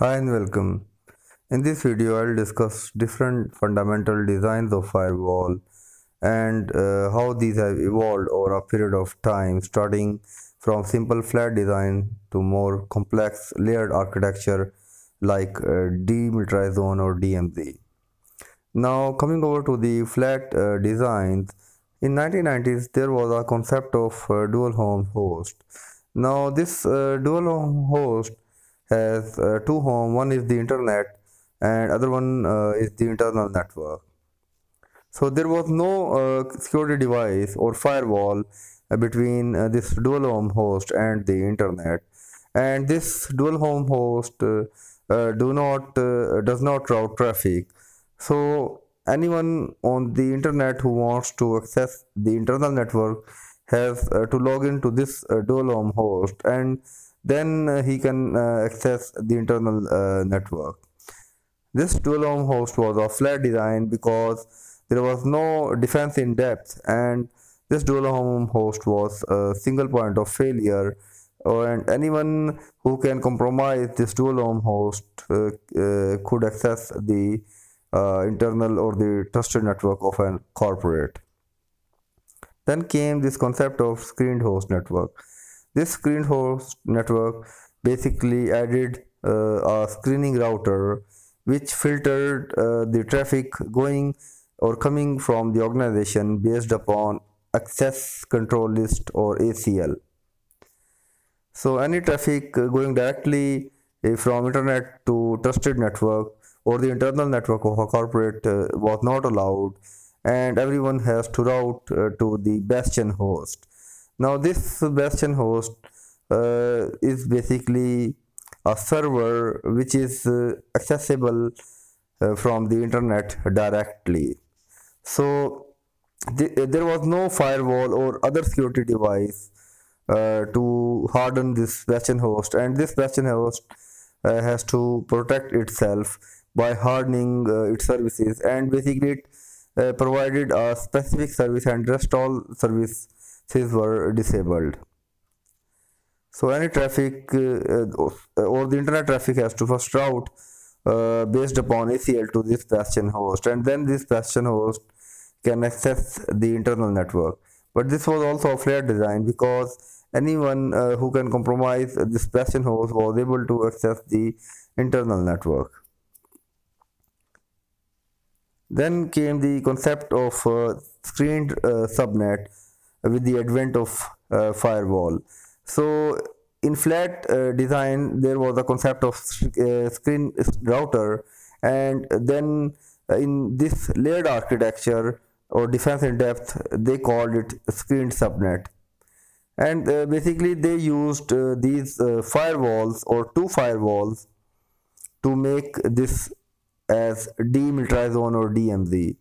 Hi and welcome. In this video, I'll discuss different fundamental designs of firewall and uh, how these have evolved over a period of time, starting from simple flat design to more complex layered architecture like uh, demilitarized zone or DMZ. Now, coming over to the flat uh, designs, in 1990s there was a concept of uh, dual home host. Now, this uh, dual home host has uh, two home. One is the internet and other one uh, is the internal network. So there was no uh, security device or firewall uh, between uh, this dual home host and the internet. And this dual home host uh, uh, do not does not route traffic. So anyone on the internet who wants to access the internal network has to log into this dual home host and then uh, he can uh, access the internal uh, network. This dual home host was of flat design because there was no defense in depth and this dual home host was a single point of failure and anyone who can compromise this dual home host uh, uh, could access the uh, internal or the trusted network of a corporate. Then came this concept of screened host network. This screen host network basically added uh, a screening router which filtered uh, the traffic going or coming from the organization based upon access control list or ACL. So any traffic going directly uh, from internet to trusted network or the internal network of a corporate uh, was not allowed and everyone has to route uh, to the bastion host now this bastion host uh, is basically a server which is uh, accessible uh, from the internet directly. So th there was no firewall or other security device uh, to harden this bastion host. And this bastion host uh, has to protect itself by hardening uh, its services and basically it provided a specific service and rest all service were disabled. So any traffic uh, or the internet traffic has to first route uh, based upon ACL to this bastion host and then this bastion host can access the internal network. But this was also a flat design because anyone uh, who can compromise this bastion host was able to access the internal network. Then came the concept of uh, screened uh, subnet with the advent of uh, firewall. So in flat uh, design there was a concept of uh, screen router and then in this layered architecture or defense in depth they called it screened subnet. And uh, basically they used uh, these uh, firewalls or two firewalls to make this as demilitarized zone or DMZ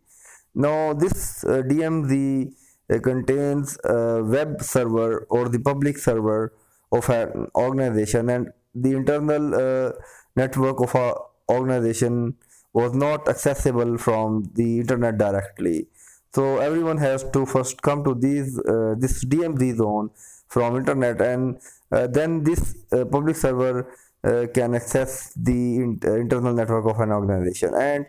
now this DMZ contains a web server or the public server of an organization and the internal uh, network of a organization was not accessible from the internet directly. So everyone has to first come to these uh, this DMZ zone from internet and uh, then this uh, public server uh, can access the in uh, internal network of an organization. And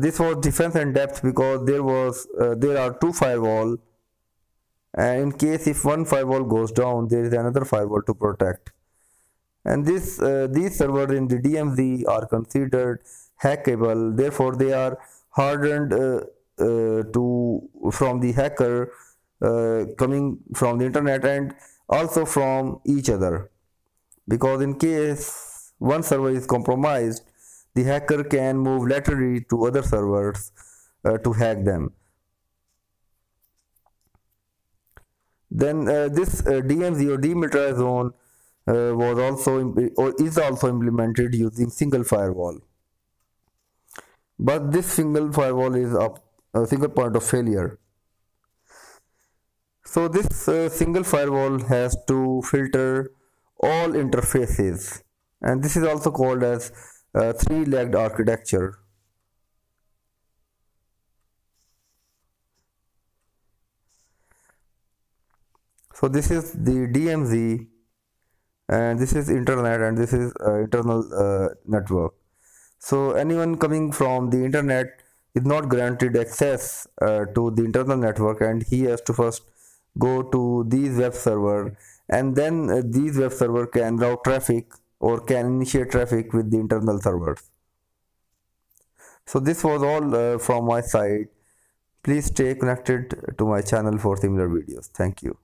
this was defense in depth because there was there are two firewall and in case if one firewall goes down there is another firewall to protect. And this uh, these servers in the DMZ are considered hackable. Therefore they are hardened uh, uh, to from the hacker uh, coming from the internet and also from each other. Because in case one server is compromised the hacker can move laterally to other servers uh, to hack them Then uh, this uh, DMZ or demilitarized zone uh, was also or is also implemented using single firewall. But this single firewall is a, single point of failure. So this uh, single firewall has to filter all interfaces and this is also called as uh, three-legged architecture. So this is the DMZ and this is internet and this is uh, internal uh, network. So anyone coming from the internet is not granted access uh, to the internal network and he has to first go to these web server and then uh, these web server can route traffic or can initiate traffic with the internal servers. So this was all uh, from my side. Please stay connected to my channel for similar videos. Thank you